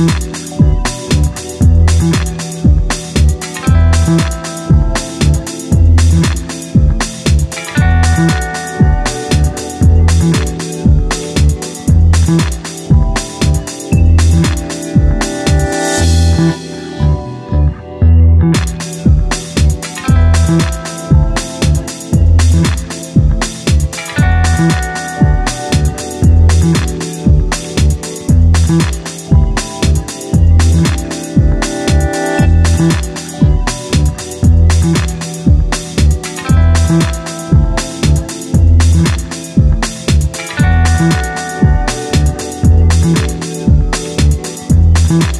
Mm-hmm. Thank you.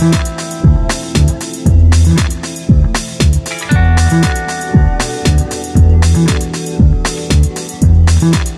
Thank